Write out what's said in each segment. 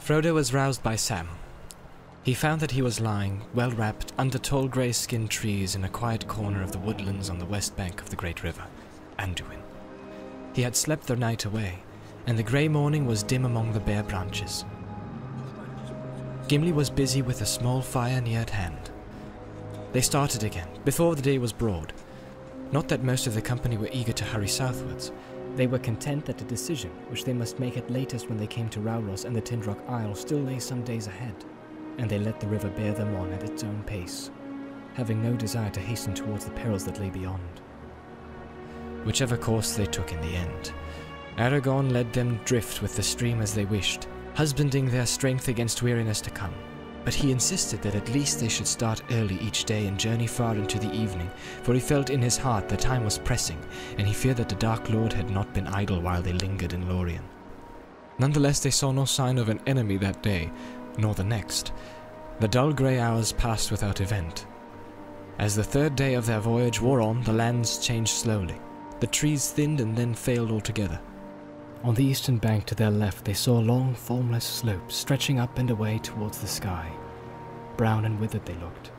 Frodo was roused by Sam. He found that he was lying, well wrapped, under tall grey skinned trees in a quiet corner of the woodlands on the west bank of the great river, Anduin. He had slept the night away, and the grey morning was dim among the bare branches. Gimli was busy with a small fire near at hand. They started again, before the day was broad. Not that most of the company were eager to hurry southwards. They were content that the decision, which they must make at latest when they came to Rauros and the Tindrock Isle, still lay some days ahead, and they let the river bear them on at its own pace, having no desire to hasten towards the perils that lay beyond. Whichever course they took in the end, Aragorn led them drift with the stream as they wished, husbanding their strength against weariness to come. But he insisted that at least they should start early each day and journey far into the evening, for he felt in his heart that time was pressing, and he feared that the Dark Lord had not been idle while they lingered in Lorien. Nonetheless, they saw no sign of an enemy that day, nor the next. The dull grey hours passed without event. As the third day of their voyage wore on, the lands changed slowly. The trees thinned and then failed altogether. On the eastern bank to their left, they saw long, formless slopes stretching up and away towards the sky. Brown and withered they looked,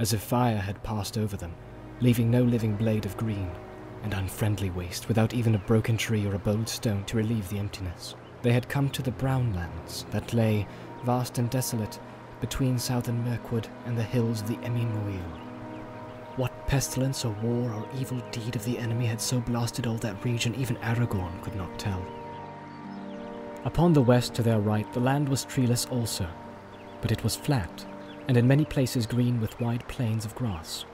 as if fire had passed over them, leaving no living blade of green, and unfriendly waste without even a broken tree or a bold stone to relieve the emptiness. They had come to the brown lands that lay, vast and desolate, between southern Mirkwood and the hills of the Muil. What pestilence or war or evil deed of the enemy had so blasted all that region even Aragorn could not tell. Upon the west to their right, the land was treeless also, but it was flat, and in many places green with wide plains of grass.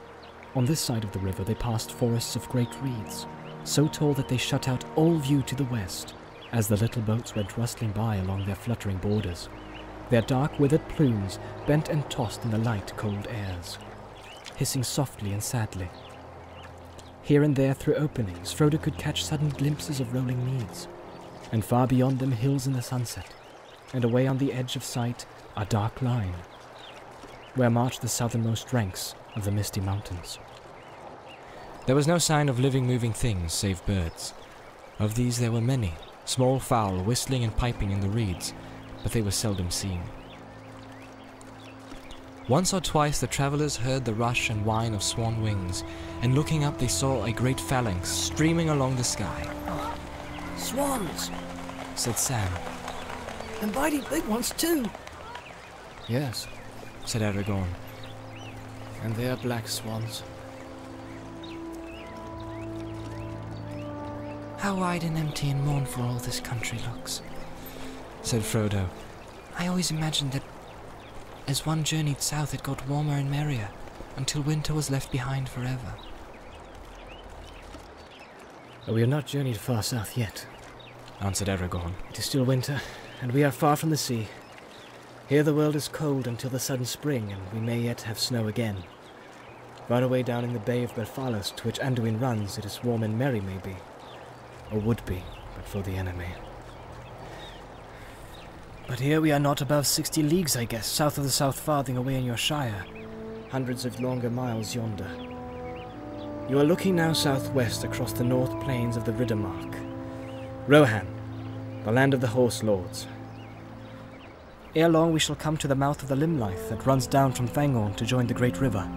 On this side of the river they passed forests of great reeds, so tall that they shut out all view to the west, as the little boats went rustling by along their fluttering borders, their dark withered plumes bent and tossed in the light cold airs, hissing softly and sadly. Here and there through openings, Frodo could catch sudden glimpses of rolling meads, and far beyond them hills in the sunset, and away on the edge of sight a dark line, where marched the southernmost ranks of the misty mountains. There was no sign of living, moving things save birds. Of these there were many, small fowl whistling and piping in the reeds, but they were seldom seen. Once or twice the travellers heard the rush and whine of swan wings, and looking up they saw a great phalanx streaming along the sky. Swans! said Sam. And mighty big ones too! Yes, said Aragorn. And they are black swans. How wide and empty and mournful all this country looks, said Frodo. I always imagined that as one journeyed south it got warmer and merrier, until winter was left behind forever. We have not journeyed far south yet, answered Aragorn. It is still winter, and we are far from the sea. Here the world is cold until the sudden spring, and we may yet have snow again. Far away down in the Bay of Belfalas, to which Anduin runs, it is warm and merry, maybe. Or would be, but for the enemy. But here we are not above sixty leagues, I guess, south of the South Farthing away in your shire. Hundreds of longer miles yonder. You are looking now southwest across the north plains of the Riddermark. Rohan, the land of the Horse Lords. Ere long we shall come to the mouth of the Limlight that runs down from Fangorn to join the great river.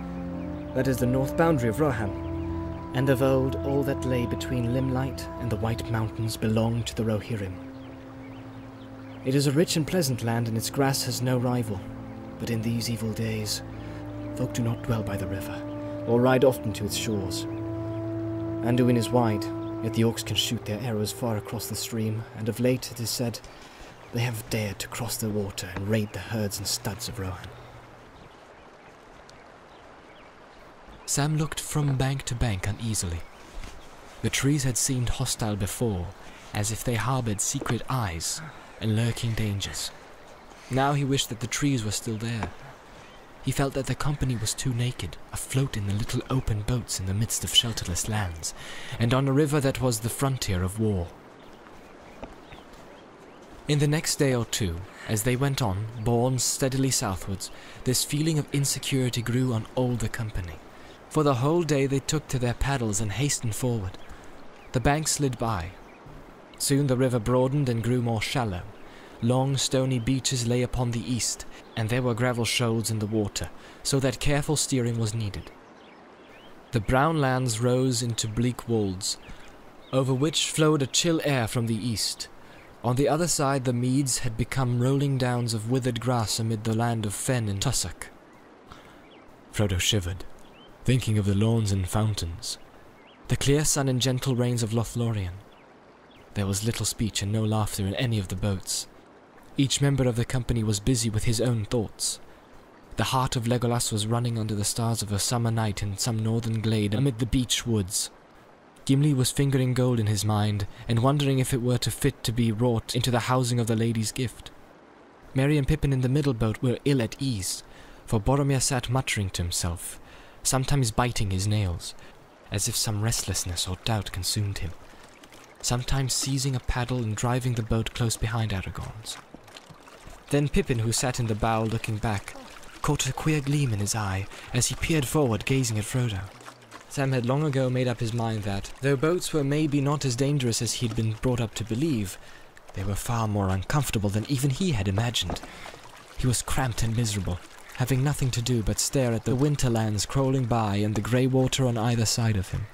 That is the north boundary of Rohan. And of old, all that lay between Limlight and the White Mountains belonged to the Rohirrim. It is a rich and pleasant land, and its grass has no rival. But in these evil days, folk do not dwell by the river, or ride often to its shores. Anduin is wide, yet the orcs can shoot their arrows far across the stream, and of late, it is said, they have dared to cross the water and raid the herds and studs of Rohan. Sam looked from bank to bank uneasily. The trees had seemed hostile before, as if they harbored secret eyes and lurking dangers. Now he wished that the trees were still there. He felt that the company was too naked, afloat in the little open boats in the midst of shelterless lands, and on a river that was the frontier of war. In the next day or two, as they went on, borne steadily southwards, this feeling of insecurity grew on all the company. For the whole day they took to their paddles and hastened forward. The banks slid by. Soon the river broadened and grew more shallow, Long stony beaches lay upon the east, and there were gravel shoals in the water, so that careful steering was needed. The brown lands rose into bleak wolds, over which flowed a chill air from the east. On the other side, the meads had become rolling downs of withered grass amid the land of fen and tussock. Frodo shivered, thinking of the lawns and fountains, the clear sun and gentle rains of Lothlorien. There was little speech and no laughter in any of the boats. Each member of the company was busy with his own thoughts. The heart of Legolas was running under the stars of a summer night in some northern glade amid the beech woods. Gimli was fingering gold in his mind and wondering if it were to fit to be wrought into the housing of the lady's gift. Merry and Pippin in the middle boat were ill at ease, for Boromir sat muttering to himself, sometimes biting his nails, as if some restlessness or doubt consumed him, sometimes seizing a paddle and driving the boat close behind Aragorn's. Then Pippin, who sat in the bow looking back, caught a queer gleam in his eye as he peered forward, gazing at Frodo. Sam had long ago made up his mind that, though boats were maybe not as dangerous as he'd been brought up to believe, they were far more uncomfortable than even he had imagined. He was cramped and miserable, having nothing to do but stare at the winterlands crawling by and the grey water on either side of him.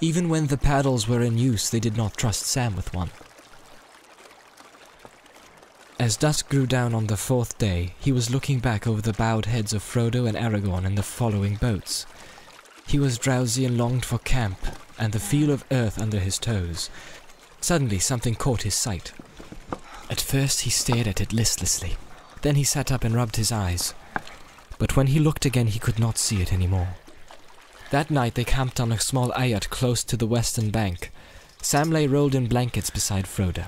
Even when the paddles were in use, they did not trust Sam with one. As dusk grew down on the fourth day, he was looking back over the bowed heads of Frodo and Aragorn and the following boats. He was drowsy and longed for camp and the feel of earth under his toes. Suddenly, something caught his sight. At first, he stared at it listlessly. Then he sat up and rubbed his eyes. But when he looked again, he could not see it any more. That night, they camped on a small eyot close to the western bank. Sam lay rolled in blankets beside Frodo.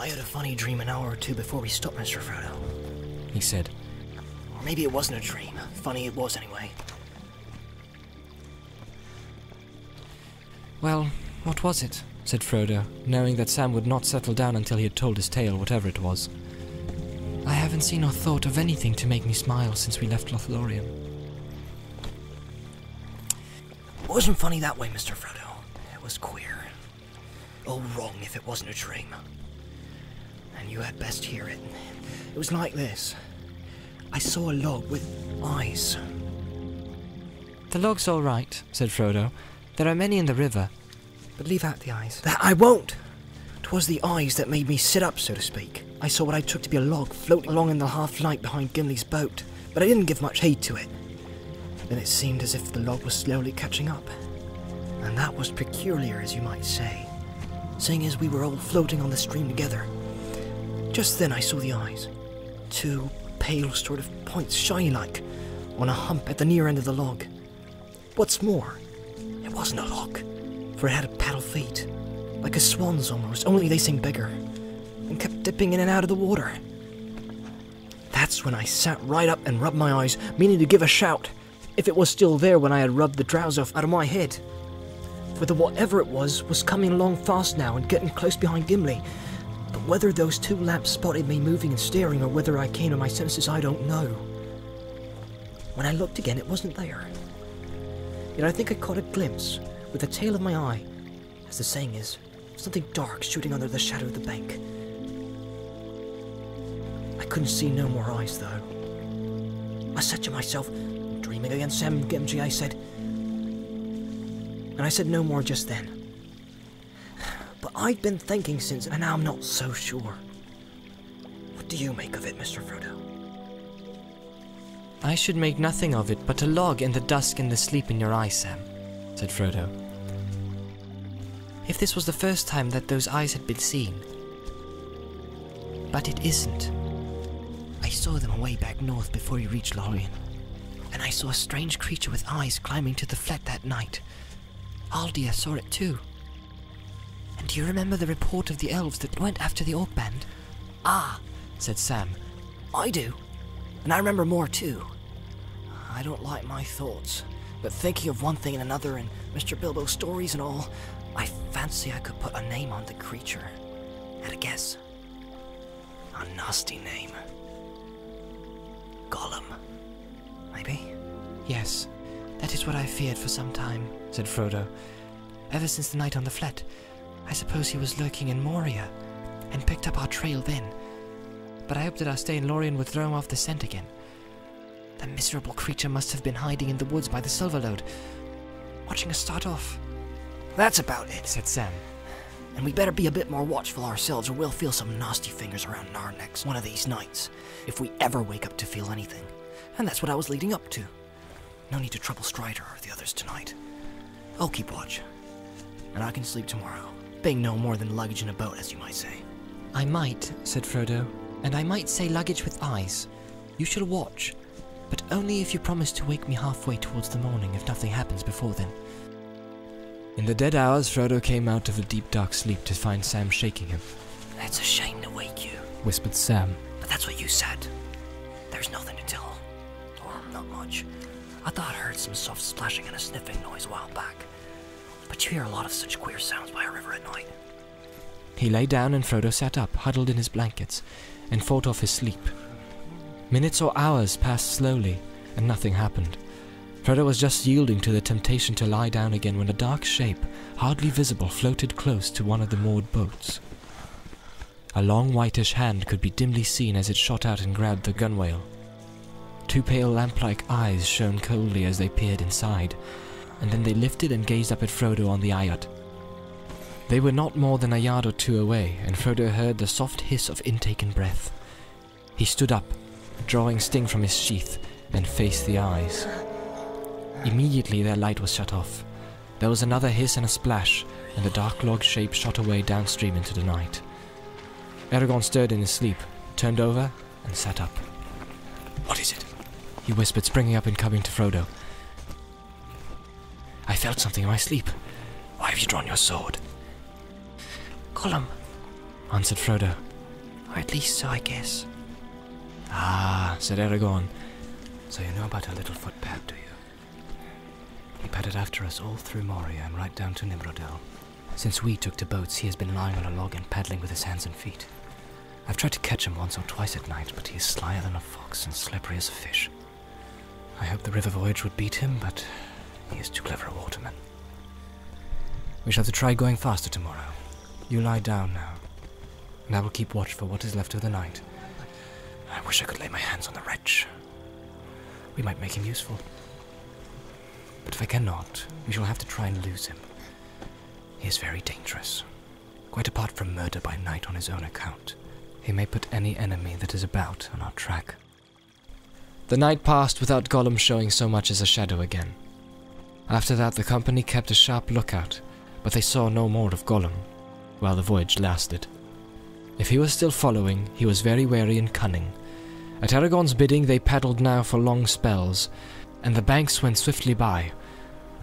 I had a funny dream an hour or two before we stopped, Mr. Frodo. He said, Or maybe it wasn't a dream. Funny it was anyway. Well, what was it? said Frodo, knowing that Sam would not settle down until he had told his tale, whatever it was. I haven't seen or thought of anything to make me smile since we left Lothlorien. It wasn't funny that way, Mr. Frodo. It was queer. All wrong if it wasn't a dream. And you had best hear it. It was like this. I saw a log with eyes. The log's all right, said Frodo. There are many in the river. But leave out the eyes. That I won't! 'Twas the eyes that made me sit up, so to speak. I saw what I took to be a log floating along in the half light behind Gimli's boat, but I didn't give much heed to it. Then it seemed as if the log was slowly catching up. And that was peculiar, as you might say, seeing as we were all floating on the stream together. Just then I saw the eyes. Two pale sort of points, shiny like, on a hump at the near end of the log. What's more, it wasn't a log, for it had paddle feet, like a swan's almost, only they seemed bigger, and kept dipping in and out of the water. That's when I sat right up and rubbed my eyes, meaning to give a shout, if it was still there when I had rubbed the drowse off out of my head. For the whatever it was was coming along fast now and getting close behind Gimli. But whether those two lamps spotted me moving and staring, or whether I came to my senses, I don't know. When I looked again, it wasn't there. Yet I think I caught a glimpse, with the tail of my eye, as the saying is, something dark shooting under the shadow of the bank. I couldn't see no more eyes, though. I said to myself, dreaming again, Sam Gamgee, I said. And I said no more just then. But I've been thinking since, and I'm not so sure. What do you make of it, Mr. Frodo? I should make nothing of it but a log in the dusk and the sleep in your eyes, Sam, said Frodo. If this was the first time that those eyes had been seen. But it isn't. I saw them way back north before you reached Lorien. And I saw a strange creature with eyes climbing to the flat that night. Haldir saw it too. And do you remember the report of the elves that went after the Orc band? Ah, said Sam. I do. And I remember more too. I don't like my thoughts, but thinking of one thing and another and Mr. Bilbo's stories and all, I fancy I could put a name on the creature. At a guess. A nasty name. Gollum. Maybe? Yes, that is what I feared for some time, said Frodo. Ever since the night on the flat. I suppose he was lurking in Moria. and picked up our trail then. But I hoped that our stay in Lorien would throw him off the scent again. The miserable creature must have been hiding in the woods by the silver lode, watching us start off, That's about it. said Sam. And we better be a bit more watchful ourselves, or we'll feel some nasty fingers around our necks one of these nights, if we ever wake up to feel anything. And that's what I was leading up to. No need to trouble Strider or the others tonight. I'll keep watch. And I can sleep tomorrow, being no more than luggage in a boat, as you might say. I might, said Frodo, and I might say luggage with eyes. You shall watch, but only if you promise to wake me halfway towards the morning if nothing happens before then. In the dead hours, Frodo came out of a deep dark sleep to find Sam shaking him. It's a shame to wake you, Whispered Sam. but that's what you said. There's nothing to tell. Or not much. I thought I heard some soft splashing and a sniffing noise a while back. But you hear a lot of such queer sounds by a river at night. He lay down and Frodo sat up, huddled in his blankets, and fought off his sleep. Minutes or hours passed slowly, and nothing happened. Frodo was just yielding to the temptation to lie down again when a dark shape, hardly visible, floated close to one of the moored boats. A long whitish hand could be dimly seen as it shot out and grabbed the gunwale. Two pale lamp-like eyes shone coldly as they peered inside, and then they lifted and gazed up at Frodo on the eyot. They were not more than a yard or two away, and Frodo heard the soft hiss of intaken breath. He stood up, drawing Sting from his sheath, and faced the eyes. Immediately their light was shut off. There was another hiss and a splash, and the dark log shape shot away downstream into the night. Aragorn stirred in his sleep, turned over, and sat up. What is it? He whispered, springing up and coming to Frodo. I felt something in my sleep. Why have you drawn your sword? Gollum, answered Frodo. or at least so I guess. Ah, said Aragorn. So you know about our little footpad, do you? He padded after us all through Moria and right down to Nimrodel. Since we took to boats, he has been lying on a log and paddling with his hands and feet. I've tried to catch him once or twice at night, but he is slyer than a fox and slippery as a fish. I hoped the river voyage would beat him, but he is too clever a waterman. We shall have to try going faster tomorrow. You lie down now, and I will keep watch for what is left of the night. I wish I could lay my hands on the wretch. We might make him useful. But if I cannot, we shall have to try and lose him. He is very dangerous. Quite apart from murder by night on his own account, he may put any enemy that is about on our track. The night passed without Gollum showing so much as a shadow again. After that, the company kept a sharp lookout, but they saw no more of Gollum, while the voyage lasted. If he was still following, he was very wary and cunning. At Aragorn's bidding, they paddled now for long spells, and the banks went swiftly by.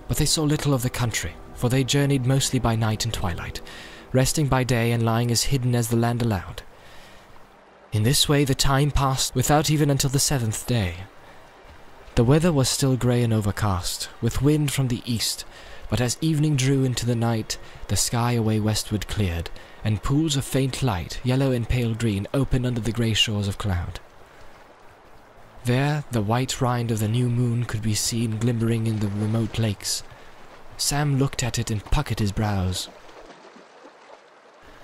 But they saw little of the country, for they journeyed mostly by night and twilight, resting by day and lying as hidden as the land allowed. In this way, the time passed without even until the seventh day. The weather was still grey and overcast, with wind from the east, but as evening drew into the night, the sky away westward cleared, and pools of faint light, yellow and pale green, opened under the grey shores of cloud. There, the white rind of the new moon could be seen glimmering in the remote lakes. Sam looked at it and puckered his brows.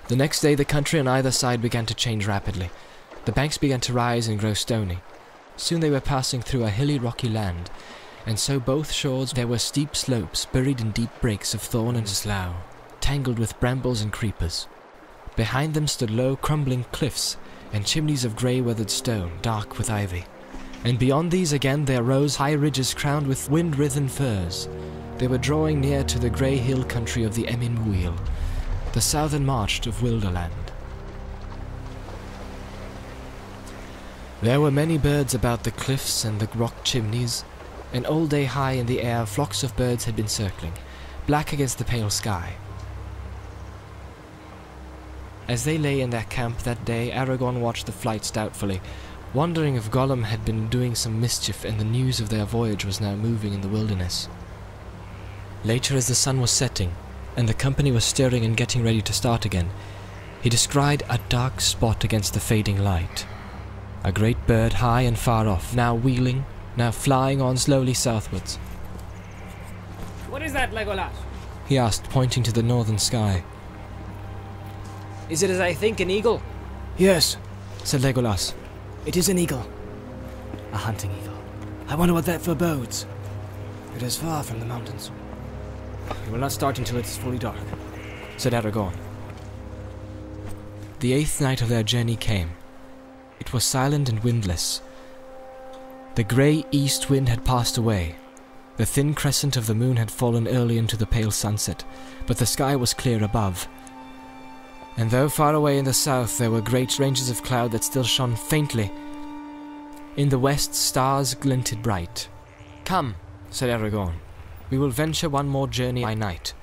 The next day, the country on either side began to change rapidly. The banks began to rise and grow stony. Soon they were passing through a hilly, rocky land, and so both shores there were steep slopes buried in deep brakes of thorn and slough, tangled with brambles and creepers. Behind them stood low, crumbling cliffs and chimneys of grey weathered stone, dark with ivy. And beyond these again there rose high ridges crowned with wind-writhen firs. They were drawing near to the grey hill country of the Emin Muil, the southern march of Wilderland. There were many birds about the cliffs and the rock chimneys, and all day high in the air flocks of birds had been circling, black against the pale sky. As they lay in their camp that day, Aragorn watched the flights doubtfully, wondering if Gollum had been doing some mischief and the news of their voyage was now moving in the wilderness. Later, as the sun was setting, and the company was stirring and getting ready to start again, he descried a dark spot against the fading light. A great bird high and far off, now wheeling, now flying on slowly southwards. What is that, Legolas? He asked, pointing to the northern sky. Is it as I think, an eagle? Yes, said Legolas. it is an eagle. A hunting eagle. I wonder what that forebodes. It is far from the mountains. We will not start until it is fully dark, said Aragorn. The eighth night of their journey came. It was silent and windless. The grey east wind had passed away. The thin crescent of the moon had fallen early into the pale sunset, but the sky was clear above. And though far away in the south there were great ranges of cloud that still shone faintly, in the west stars glinted bright. Come, said Aragorn, we will venture one more journey by night.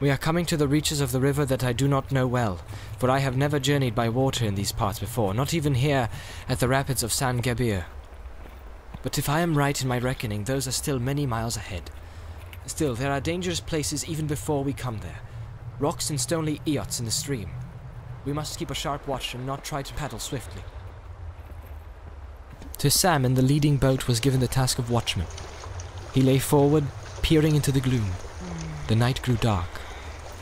We are coming to the reaches of the river that I do not know well, for I have never journeyed by water in these parts before, not even here at the rapids of Sarn Gebir. But if I am right in my reckoning, those are still many miles ahead. Still, there are dangerous places even before we come there. Rocks and stony eyots in the stream. We must keep a sharp watch and not try to paddle swiftly. To Sam in the leading boat was given the task of watchman. He lay forward, peering into the gloom. The night grew dark,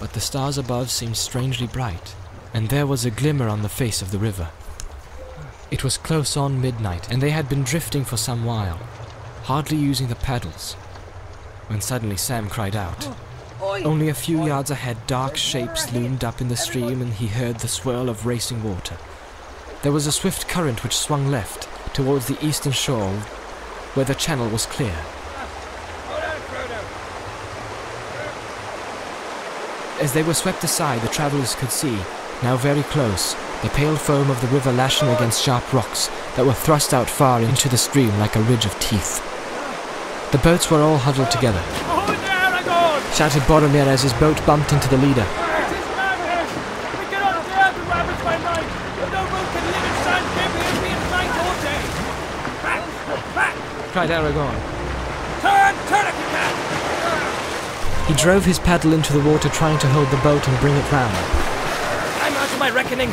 but the stars above seemed strangely bright, and there was a glimmer on the face of the river. It was close on midnight, and they had been drifting for some while, hardly using the paddles, when suddenly Sam cried out. Only a few yards ahead, dark shapes loomed up in the stream, and he heard the swirl of racing water. There was a swift current which swung left, towards the eastern shore, where the channel was clear. As they were swept aside, the travellers could see, now very close, the pale foam of the river lashing against sharp rocks that were thrust out far into the stream like a ridge of teeth. The boats were all huddled together, shouted Boromir as his boat bumped into the leader. It is He drove his paddle into the water trying to hold the boat and bring it round. I'm out of my reckoning.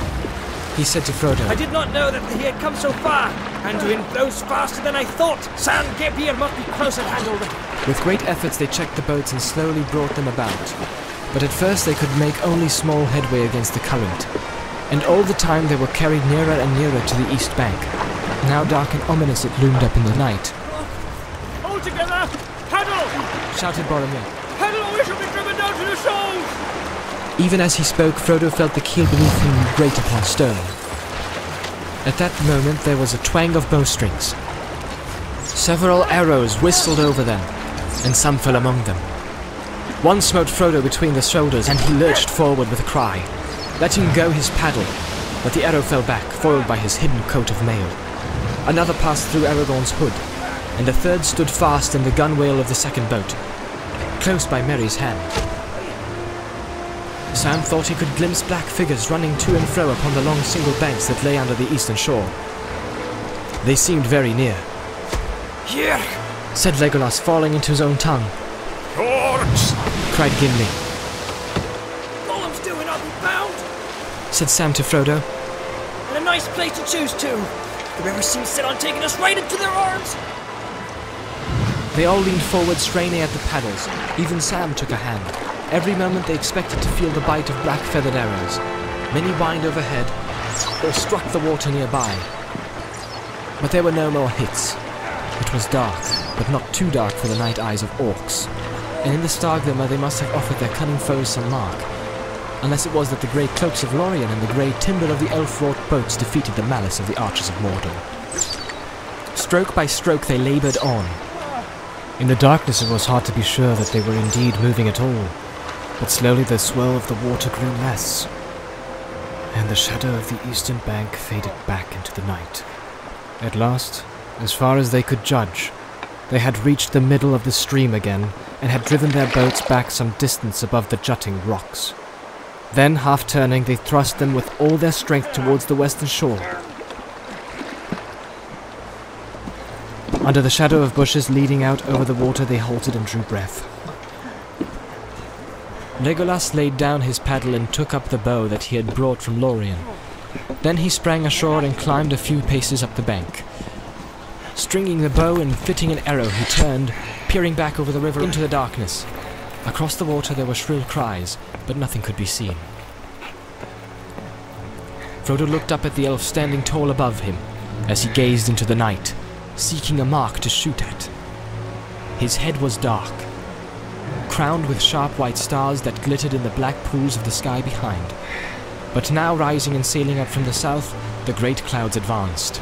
He said to Frodo, I did not know that he had come so far. Anduin blows faster than I thought. Sarn Gebir must be close at hand already. With great efforts they checked the boats and slowly brought them about. But at first they could make only small headway against the current. And all the time they were carried nearer and nearer to the east bank. Now dark and ominous it loomed up in the night, Hold together! Paddle! shouted Boromir. Paddle or we shall be shoals! Even as he spoke, Frodo felt the keel beneath him grate upon stone. At that moment there was a twang of bowstrings. Several arrows whistled over them, and some fell among them. One smote Frodo between the shoulders, and he lurched forward with a cry, letting go his paddle, but the arrow fell back, foiled by his hidden coat of mail. Another passed through Aragorn's hood, and a third stood fast in the gunwale of the second boat, close by Merry's hand. Sam thought he could glimpse black figures running to and fro upon the long single banks that lay under the eastern shore. They seemed very near, Here! said Legolas, falling into his own tongue. Orcs! Cried Gimli, Gollum's doing up and bound! said Sam to Frodo. And a nice place to choose to. The river seems set on taking us right into their arms. They all leaned forward, straining at the paddles. Even Sam took a hand. Every moment they expected to feel the bite of black feathered arrows. Many whined overhead, or struck the water nearby. But there were no more hits. It was dark, but not too dark for the night eyes of orcs. And in the star glimmer they must have offered their cunning foes some mark. Unless it was that the grey cloaks of Lorien and the grey timber of the elf-wrought boats defeated the malice of the archers of Mordor. Stroke by stroke they laboured on, in the darkness it was hard to be sure that they were indeed moving at all, but slowly the swell of the water grew less, and the shadow of the eastern bank faded back into the night. At last, as far as they could judge, they had reached the middle of the stream again and had driven their boats back some distance above the jutting rocks. Then, half turning, they thrust them with all their strength towards the western shore. Under the shadow of bushes leading out over the water, they halted and drew breath. Legolas laid down his paddle and took up the bow that he had brought from Lorien. Then he sprang ashore and climbed a few paces up the bank. Stringing the bow and fitting an arrow, he turned, peering back over the river into the darkness. Across the water there were shrill cries, but nothing could be seen. Frodo looked up at the elf standing tall above him as he gazed into the night, seeking a mark to shoot at. His head was dark, crowned with sharp white stars that glittered in the black pools of the sky behind. But now, rising and sailing up from the south, the great clouds advanced,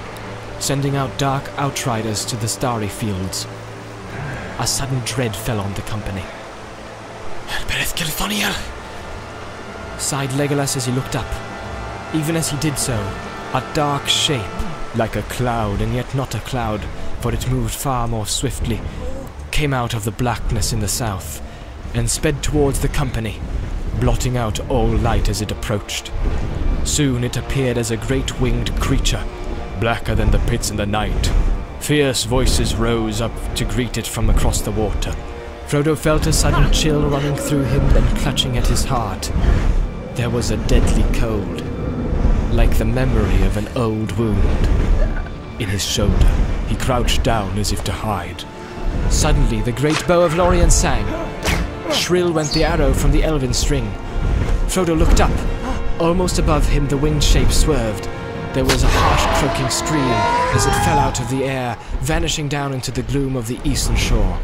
sending out dark outriders to the starry fields. A sudden dread fell on the company. Sighed Legolas as he looked up. Even as he did so, a dark shape, like a cloud and yet not a cloud, for it moved far more swiftly, came out of the blackness in the south and sped towards the company, blotting out all light as it approached. Soon it appeared as a great winged creature, blacker than the pits in the night. Fierce voices rose up to greet it from across the water. Frodo felt a sudden chill running through him and clutching at his heart. There was a deadly cold, like the memory of an old wound. In his shoulder, he crouched down as if to hide. Suddenly, the great bow of Lorien sang. Shrill went the arrow from the elven string. Frodo looked up. Almost above him, the winged shape swerved. There was a harsh croaking scream as it fell out of the air, vanishing down into the gloom of the eastern shore.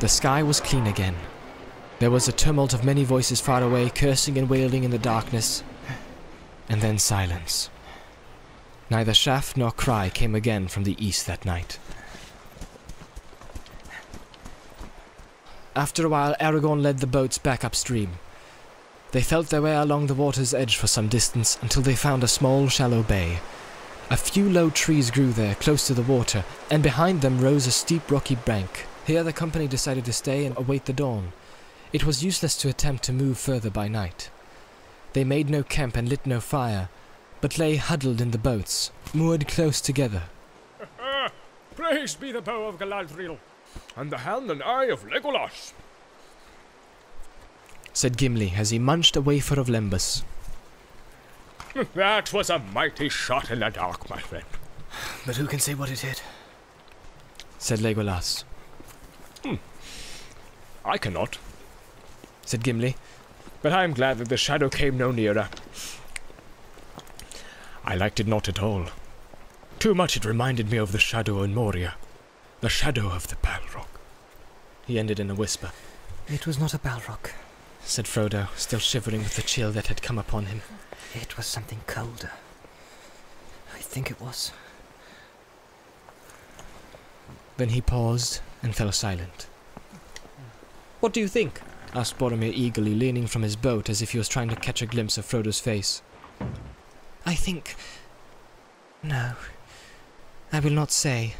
The sky was clean again. There was a tumult of many voices far away, cursing and wailing in the darkness, and then silence. Neither shaft nor cry came again from the east that night. After a while, Aragorn led the boats back upstream. They felt their way along the water's edge for some distance until they found a small, shallow bay. A few low trees grew there, close to the water, and behind them rose a steep rocky bank. Here the company decided to stay and await the dawn. It was useless to attempt to move further by night. They made no camp and lit no fire, but lay huddled in the boats, moored close together. Praised be the bow of Galadriel, and the hand and eye of Legolas. said Gimli as he munched a wafer of lembas. That was a mighty shot in the dark, my friend. But who can say what it hit? said Legolas. Hmm. I cannot, Said Gimli. but I am glad that the shadow came no nearer. I liked it not at all. Too much it reminded me of the shadow in Moria, the shadow of the Balrog. He ended in a whisper, It was not a Balrog. said Frodo, still shivering with the chill that had come upon him. It was something colder. I think it was. Then he paused and fell silent. What do you think? asked Boromir eagerly, leaning from his boat as if he was trying to catch a glimpse of Frodo's face. I think. No. I will not say,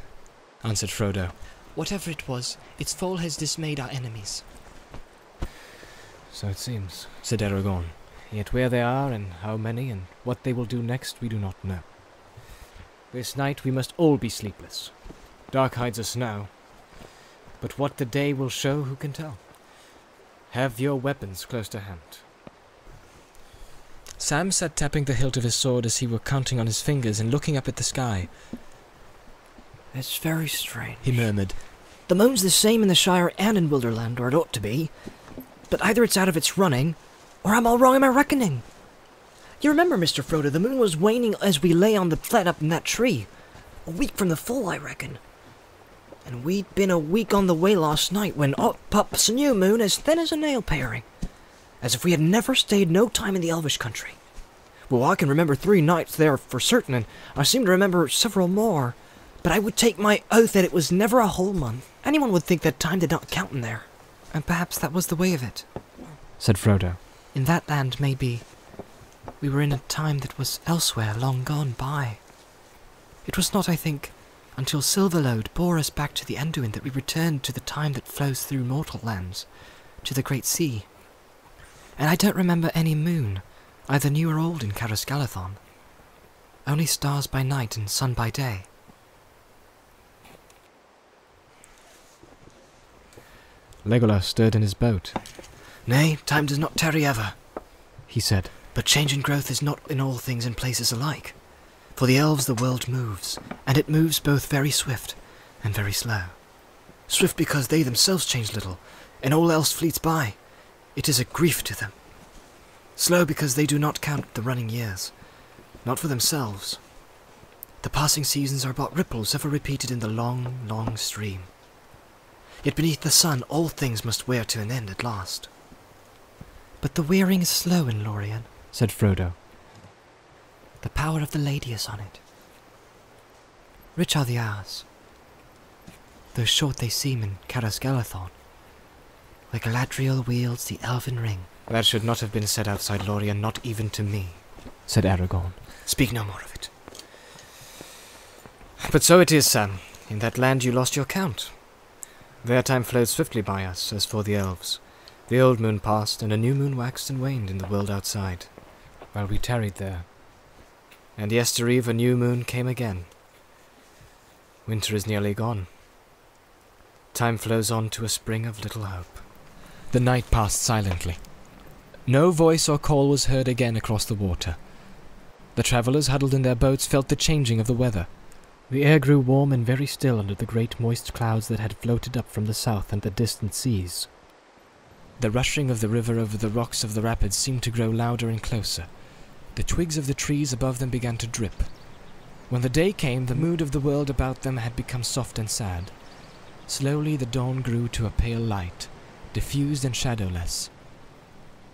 answered Frodo. Whatever it was, its fall has dismayed our enemies. So it seems, said Aragorn. Yet where they are, and how many, and what they will do next, we do not know. This night we must all be sleepless. Dark hides us now. But what the day will show, who can tell? Have your weapons close to hand. Sam sat tapping the hilt of his sword as he were counting on his fingers and looking up at the sky. It's very strange. He murmured, The moon's the same in the Shire and in Wilderland, or it ought to be. But either it's out of its running, or I'm all wrong in my reckoning. You remember, Mr. Frodo, the moon was waning as we lay on the flat up in that tree. A week from the full, I reckon. And we'd been a week on the way last night when oh, up pops a new moon as thin as a nail paring. As if we had never stayed no time in the Elvish country. Well, I can remember three nights there for certain, and I seem to remember several more. But I would take my oath that it was never a whole month. Anyone would think that time did not count in there. And perhaps that was the way of it, said Frodo. In that land, maybe, we were in a time that was elsewhere long gone by. It was not, I think, until Silverlode bore us back to the Anduin that we returned to the time that flows through mortal lands, to the great sea. And I don't remember any moon, either new or old, in Caras Galadhon. Only stars by night and sun by day. Legolas stirred in his boat, Nay, time does not tarry ever. he said. But change and growth is not in all things and places alike. For the elves the world moves, and it moves both very swift and very slow. Swift because they themselves change little, and all else fleets by. It is a grief to them. Slow because they do not count the running years, not for themselves. The passing seasons are but ripples ever repeated in the long, long stream. Yet beneath the sun all things must wear to an end at last. But the wearing is slow in Lorien, said Frodo. The power of the lady is on it. Rich are the hours, though short they seem in Caras Galadhon, where Galadriel wields the elven ring. That should not have been said outside Lorien, not even to me, said Aragorn. Speak no more of it. But so it is, Sam. In that land you lost your count. There time flowed swiftly by us, as for the elves. The old moon passed, and a new moon waxed and waned in the world outside, while we tarried there. And yestereve a new moon came again. Winter is nearly gone. Time flows on to a spring of little hope. The night passed silently. No voice or call was heard again across the water. The travellers huddled in their boats felt the changing of the weather. The air grew warm and very still under the great moist clouds that had floated up from the south and the distant seas. The rushing of the river over the rocks of the rapids seemed to grow louder and closer. The twigs of the trees above them began to drip. When the day came, the mood of the world about them had become soft and sad. Slowly the dawn grew to a pale light, diffused and shadowless.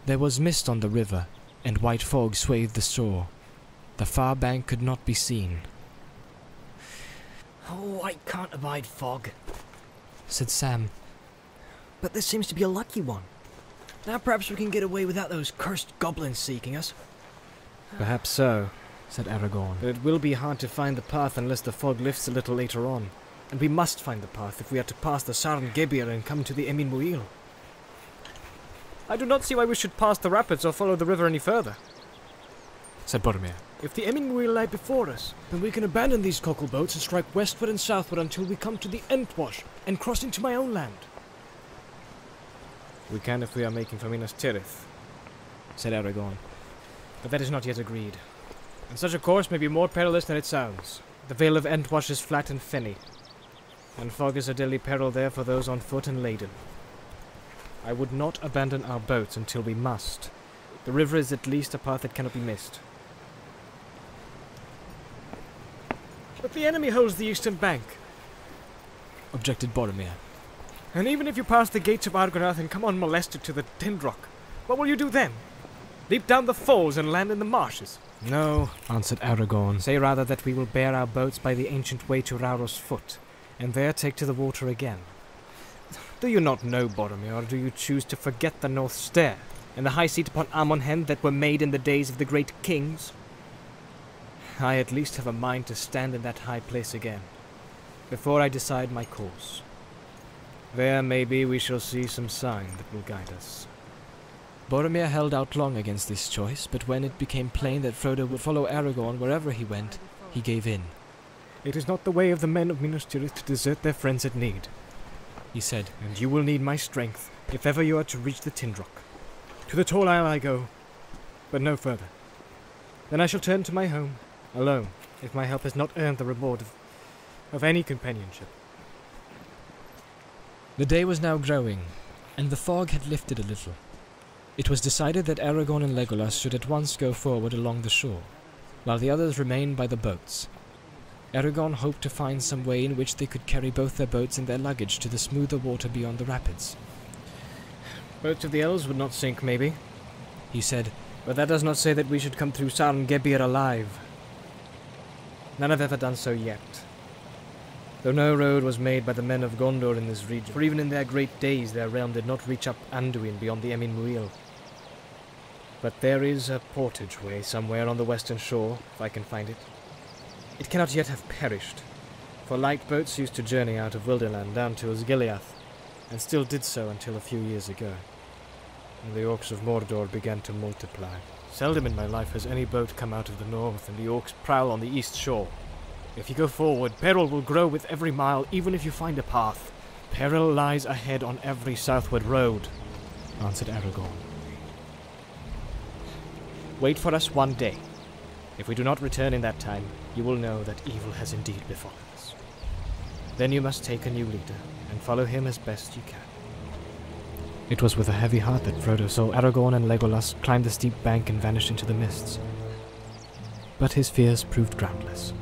There was mist on the river, and white fog swathed the shore. The far bank could not be seen. Oh, I can't abide fog, said Sam. But this seems to be a lucky one. Now perhaps we can get away without those cursed goblins seeking us. Perhaps so, said Aragorn. But it will be hard to find the path unless the fog lifts a little later on. And we must find the path if we are to pass the Sarn Gebir and come to the Emin Muil. I do not see why we should pass the rapids or follow the river any further, said Boromir. If the Emin Muil lie before us, then we can abandon these cockle boats and strike westward and southward until we come to the Entwash and cross into my own land. We can if we are making for Minas Tirith, said Aragorn. But that is not yet agreed. And such a course may be more perilous than it sounds. The Vale of Entwash is flat and fenny, and fog is a deadly peril there for those on foot and laden. I would not abandon our boats until we must. The river is at least a path that cannot be missed. But the enemy holds the eastern bank, objected Boromir. And even if you pass the gates of Argonath and come unmolested to the Tindrock, what will you do then? Leap down the falls and land in the marshes? No, answered Aragorn. Say rather that we will bear our boats by the ancient way to Rauros Foot, and there take to the water again. Do you not know, Boromir, or do you choose to forget the North Stair and the high seat upon Amon Hen that were made in the days of the great kings? I at least have a mind to stand in that high place again, before I decide my course. There, maybe, we shall see some sign that will guide us. Boromir held out long against this choice, but when it became plain that Frodo would follow Aragorn wherever he went, he gave in. It is not the way of the men of Minas Tirith to desert their friends at need, he said, and you will need my strength if ever you are to reach the Tindrock. To the Tall Isle I go, but no further. Then I shall turn to my home, alone, if my help has not earned the reward of, of any companionship. The day was now growing, and the fog had lifted a little. It was decided that Aragorn and Legolas should at once go forward along the shore, while the others remained by the boats. Aragorn hoped to find some way in which they could carry both their boats and their luggage to the smoother water beyond the rapids. Boats of the elves would not sink, maybe, he said, but that does not say that we should come through Sarn Gebir alive. None have ever done so yet. Though no road was made by the men of Gondor in this region, for even in their great days their realm did not reach up Anduin beyond the Emin Muil. But there is a portage way somewhere on the western shore, if I can find it. It cannot yet have perished, for light boats used to journey out of Wilderland down to Osgiliath, and still did so until a few years ago, when the orcs of Mordor began to multiply. Seldom in my life has any boat come out of the north, and the orcs prowl on the east shore. If you go forward, peril will grow with every mile, even if you find a path. Peril lies ahead on every southward road, answered Aragorn. Wait for us one day. If we do not return in that time, you will know that evil has indeed befallen us. Then you must take a new leader and follow him as best you can. It was with a heavy heart that Frodo saw Aragorn and Legolas climb the steep bank and vanish into the mists. But his fears proved groundless.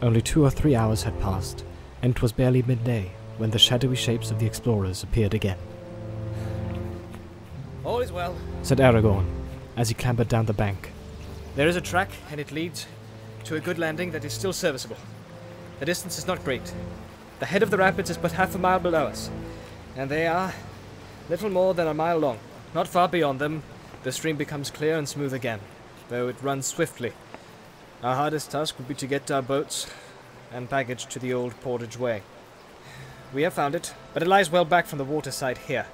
Only two or three hours had passed, and it was barely midday when the shadowy shapes of the explorers appeared again. All is well. Said Aragorn as he clambered down the bank. There is a track, and it leads to a good landing that is still serviceable. The distance is not great. The head of the rapids is but half a mile below us, and they are little more than a mile long. Not far beyond them, the stream becomes clear and smooth again, though it runs swiftly. Our hardest task would be to get our boats and baggage to the old Portage Way. We have found it, but it lies well back from the waterside here,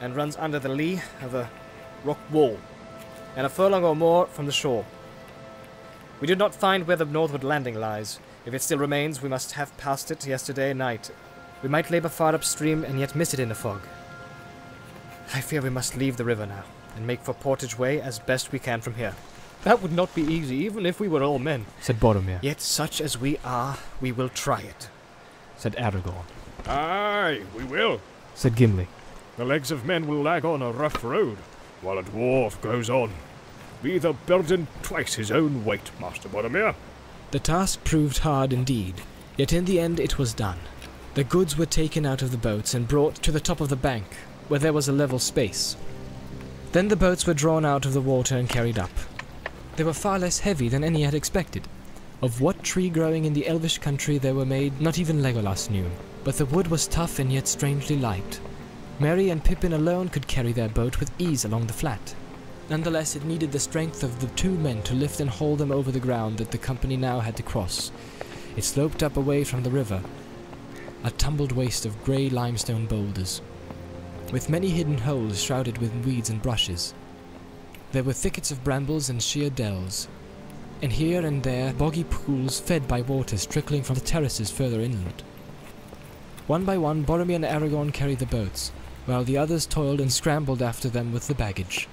and runs under the lee of a rock wall, and a furlong or more from the shore. We did not find where the northward landing lies. If it still remains, we must have passed it yesterday night. We might labour far upstream and yet miss it in the fog. I fear we must leave the river now, and make for Portage Way as best we can from here. That would not be easy, even if we were all men. Said Boromir. Yet, such as we are, we will try it. Said Aragorn. Aye, we will. Said Gimli. The legs of men will lag on a rough road, while a dwarf goes on. Be the burden twice his own weight, Master Boromir. The task proved hard indeed, yet in the end it was done. The goods were taken out of the boats and brought to the top of the bank, where there was a level space. Then the boats were drawn out of the water and carried up. They were far less heavy than any had expected. Of what tree growing in the elvish country they were made, not even Legolas knew, but the wood was tough and yet strangely light. Merry and Pippin alone could carry their boat with ease along the flat. Nonetheless, it needed the strength of the two men to lift and haul them over the ground that the company now had to cross. It sloped up away from the river, a tumbled waste of grey limestone boulders, with many hidden holes shrouded with weeds and brushes. There were thickets of brambles and sheer dells, and here and there boggy pools fed by waters trickling from the terraces further inland. One by one, Boromir and Aragorn carried the boats, while the others toiled and scrambled after them with the baggage.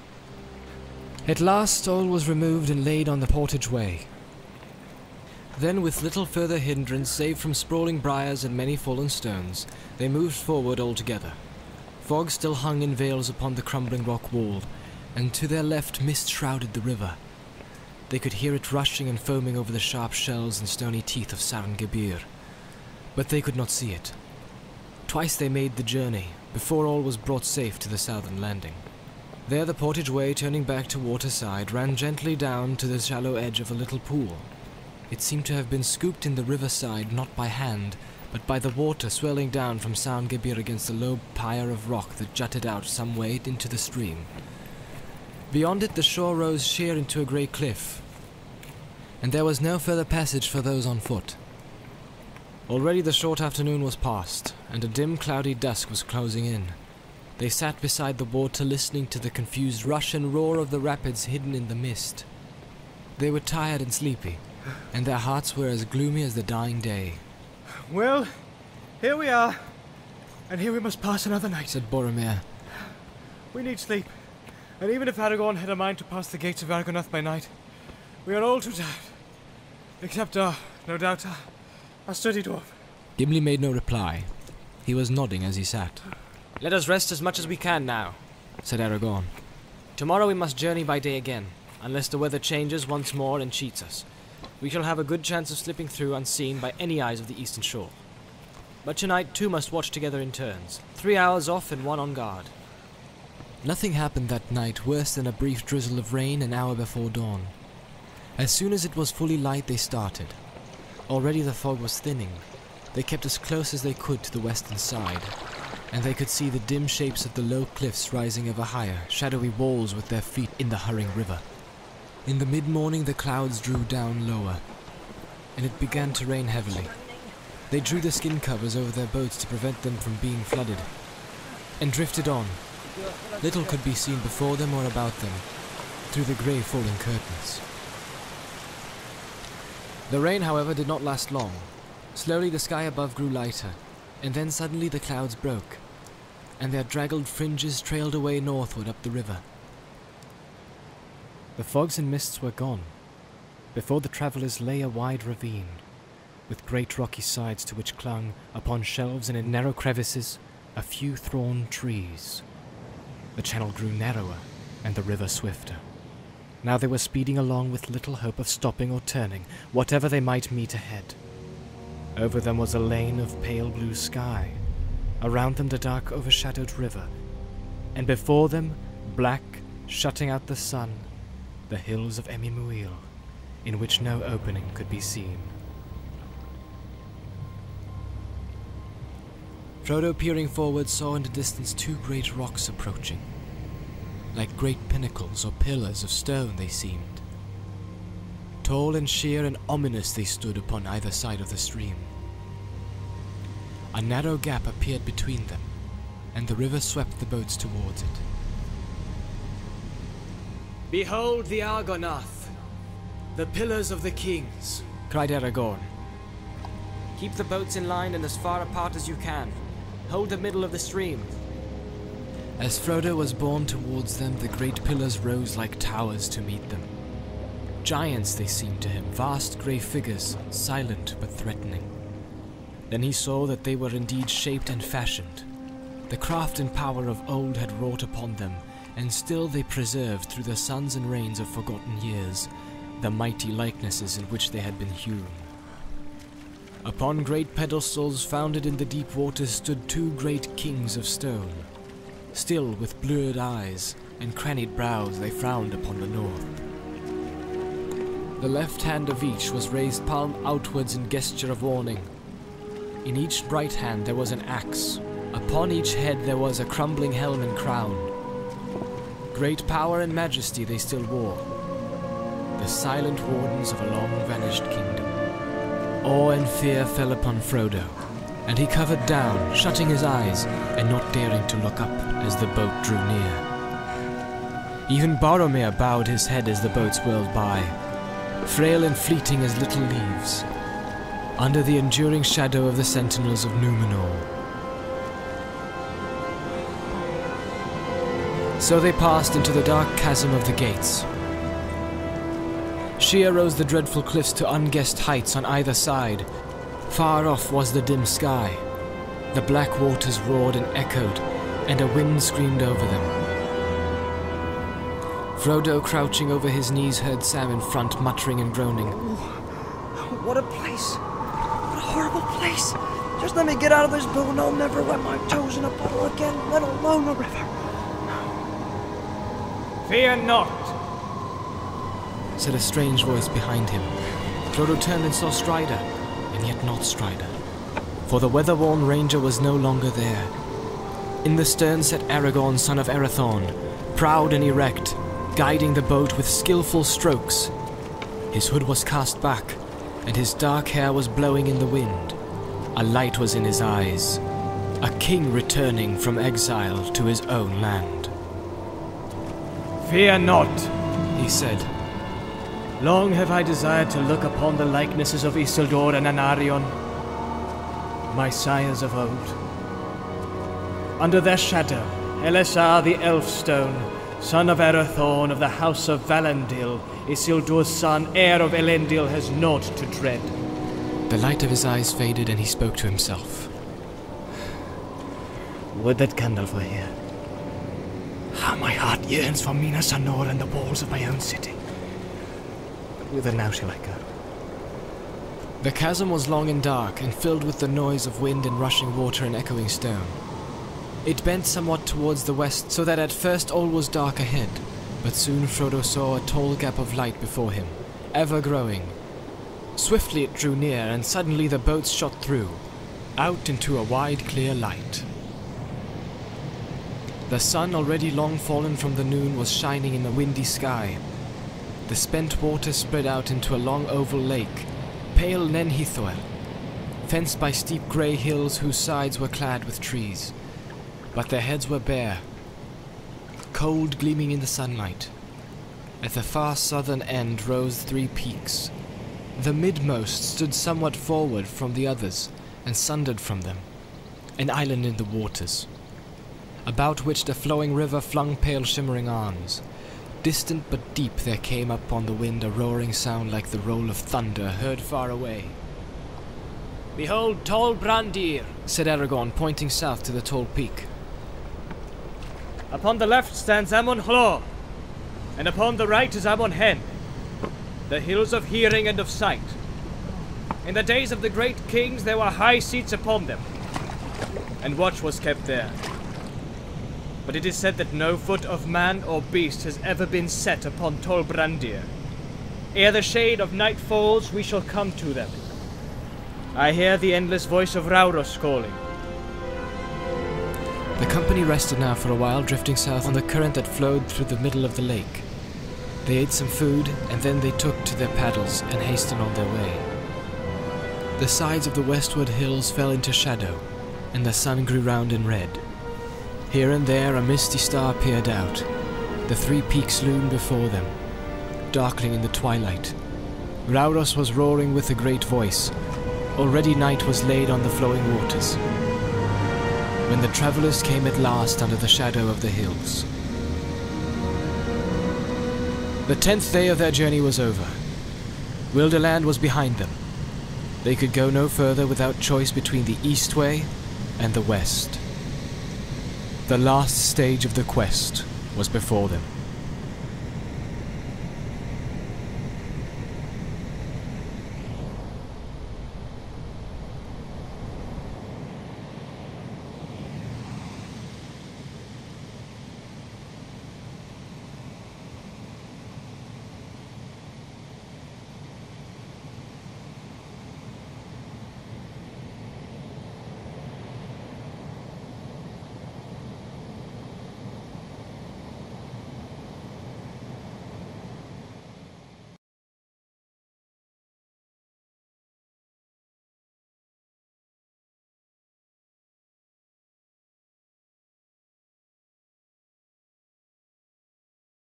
At last all was removed and laid on the portage way. Then, with little further hindrance save from sprawling briars and many fallen stones, they moved forward altogether. Fog still hung in veils upon the crumbling rock wall, and to their left mist shrouded the river. They could hear it rushing and foaming over the sharp shells and stony teeth of Sarn Gebir, but they could not see it. Twice they made the journey, before all was brought safe to the southern landing. There the portage way, turning back to waterside, ran gently down to the shallow edge of a little pool. It seemed to have been scooped in the riverside not by hand, but by the water swirling down from Sarn Gebir against a low pyre of rock that jutted out some way into the stream. Beyond it the shore rose sheer into a grey cliff, and there was no further passage for those on foot. Already the short afternoon was past, and a dim cloudy dusk was closing in. They sat beside the water listening to the confused rush and roar of the rapids hidden in the mist. They were tired and sleepy, and their hearts were as gloomy as the dying day, Well, here we are, and here we must pass another night. said Boromir. We need sleep, and even if Aragorn had a mind to pass the gates of Argonath by night, we are all too tired. Except, uh, no doubt, uh, our sturdy dwarf. Gimli made no reply. He was nodding as he sat. Let us rest as much as we can now, Said Aragorn. Tomorrow we must journey by day again, unless the weather changes once more and cheats us. We shall have a good chance of slipping through unseen by any eyes of the eastern shore. But tonight two must watch together in turns, three hours off and one on guard. Nothing happened that night worse than a brief drizzle of rain an hour before dawn. As soon as it was fully light, they started. Already the fog was thinning. They kept as close as they could to the western side, and they could see the dim shapes of the low cliffs rising ever higher, shadowy walls with their feet in the hurrying river. In the mid morning, the clouds drew down lower, and it began to rain heavily. They drew the skin covers over their boats to prevent them from being flooded, and drifted on. Little could be seen before them or about them, through the grey falling curtains. The rain, however, did not last long. Slowly the sky above grew lighter, and then suddenly the clouds broke, and their draggled fringes trailed away northward up the river. The fogs and mists were gone. Before the travellers lay a wide ravine, with great rocky sides to which clung, upon shelves and in narrow crevices, a few thorn trees. The channel grew narrower, and the river swifter. Now they were speeding along with little hope of stopping or turning, whatever they might meet ahead. Over them was a lane of pale blue sky, around them the dark overshadowed river, and before them, black, shutting out the sun, the hills of Emyn Muil, in which no opening could be seen. Frodo, peering forward, saw in the distance two great rocks approaching. Like great pinnacles or pillars of stone, they seemed. Tall and sheer and ominous they stood upon either side of the stream. A narrow gap appeared between them, and the river swept the boats towards it. Behold the Argonath, the pillars of the kings, cried Aragorn. Keep the boats in line and as far apart as you can. Hold the middle of the stream. As Frodo was borne towards them, the great pillars rose like towers to meet them. Giants they seemed to him, vast grey figures, silent but threatening. Then he saw that they were indeed shaped and fashioned. The craft and power of old had wrought upon them, and still they preserved through the suns and rains of forgotten years the mighty likenesses in which they had been hewn. Upon great pedestals founded in the deep waters stood two great kings of stone. Still, with blurred eyes and crannied brows, they frowned upon the north. The left hand of each was raised palm outwards in gesture of warning. In each right hand there was an axe. Upon each head there was a crumbling helm and crown. Great power and majesty they still wore, the silent wardens of a long vanished kingdom. Awe and fear fell upon Frodo, and he covered down, shutting his eyes and not daring to look up as the boat drew near. Even Boromir bowed his head as the boats whirled by, frail and fleeting as little leaves, under the enduring shadow of the sentinels of Numenor. So they passed into the dark chasm of the gates. Sheer rose the dreadful cliffs to unguessed heights on either side. Far off was the dim sky. The black waters roared and echoed, and a wind screamed over them. Frodo, crouching over his knees, heard Sam in front muttering and groaning. What a place. What a horrible place. Just let me get out of this boat and I'll never wet my toes in a puddle again, let alone a river. Fear not, said a strange voice behind him. Frodo turned and saw Strider, and yet not Strider. For the weather-worn ranger was no longer there. In the stern sat Aragorn, son of Arathorn, proud and erect, guiding the boat with skillful strokes. His hood was cast back, and his dark hair was blowing in the wind. A light was in his eyes, a king returning from exile to his own land. Fear not. He said, Long have I desired to look upon the likenesses of Isildur and Anarion, my sires of old. Under their shadow, Elessar the Elfstone, son of Arathorn of the house of Valandil, Isildur's son, heir of Elendil, has naught to dread. The light of his eyes faded and he spoke to himself. Would that Gandalf were here. How my heart yearns for Minas Anor and the walls of my own city. Whither now shall I go? The chasm was long and dark, and filled with the noise of wind and rushing water and echoing stone. It bent somewhat towards the west, so that at first all was dark ahead, but soon Frodo saw a tall gap of light before him, ever growing. Swiftly it drew near, and suddenly the boats shot through, out into a wide, clear light. The sun, already long fallen from the noon, was shining in a windy sky. The spent water spread out into a long oval lake, pale Nen Hithoel, fenced by steep grey hills whose sides were clad with trees, but their heads were bare, cold gleaming in the sunlight. At the far southern end rose three peaks. The midmost stood somewhat forward from the others, and sundered from them, an island in the waters, about which the flowing river flung pale shimmering arms. Distant but deep there came up on the wind a roaring sound like the roll of thunder heard far away. Behold Tol Brandir, Said Aragorn, pointing south to the tall peak. Upon the left stands Amon Lhaw, and upon the right is Amon Hen, the hills of hearing and of sight. In the days of the great kings there were high seats upon them, and watch was kept there. But it is said that no foot of man or beast has ever been set upon Tol Brandir. Ere the shade of night falls, we shall come to them. I hear the endless voice of Rauros calling. The company rested now for a while, drifting south on the current that flowed through the middle of the lake. They ate some food, and then they took to their paddles and hastened on their way. The sides of the westward hills fell into shadow, and the sun grew round and red. Here and there a misty star peered out. The three peaks loomed before them, darkling in the twilight. Rauros was roaring with a great voice. Already night was laid on the flowing waters. When the travellers came at last under the shadow of the hills. The tenth day of their journey was over. Wilderland was behind them. They could go no further without choice between the east way and the west. The last stage of the quest was before them.